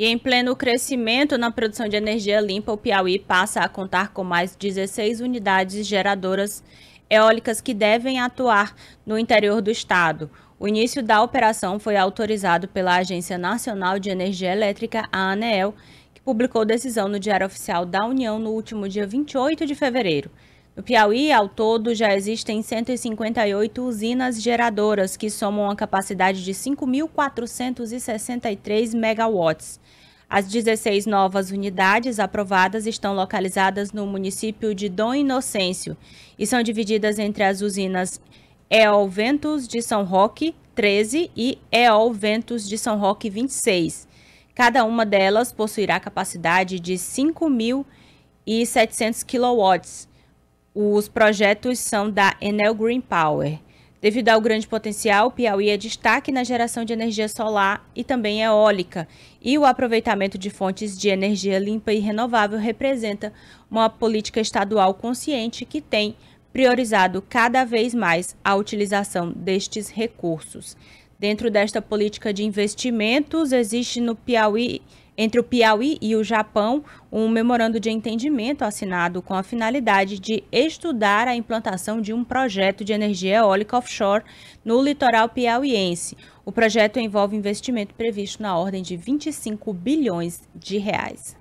E em pleno crescimento na produção de energia limpa, o Piauí passa a contar com mais 16 unidades geradoras eólicas que devem atuar no interior do estado. O início da operação foi autorizado pela Agência Nacional de Energia Elétrica, a ANEEL, que publicou decisão no Diário Oficial da União no último dia 28 de fevereiro. No Piauí, ao todo, já existem 158 usinas geradoras que somam uma capacidade de 5.463 megawatts. As 16 novas unidades aprovadas estão localizadas no município de Dom Inocêncio e são divididas entre as usinas EOL Ventos de São Roque, 13, e EOL Ventos de São Roque, 26. Cada uma delas possuirá capacidade de 5.700 kW. Os projetos são da Enel Green Power. Devido ao grande potencial, Piauí é destaque na geração de energia solar e também eólica, e o aproveitamento de fontes de energia limpa e renovável representa uma política estadual consciente que tem priorizado cada vez mais a utilização destes recursos. Dentro desta política de investimentos, existe no Piauí entre o Piauí e o Japão um memorando de entendimento assinado com a finalidade de estudar a implantação de um projeto de energia eólica offshore no litoral piauiense. O projeto envolve investimento previsto na ordem de 25 bilhões de reais.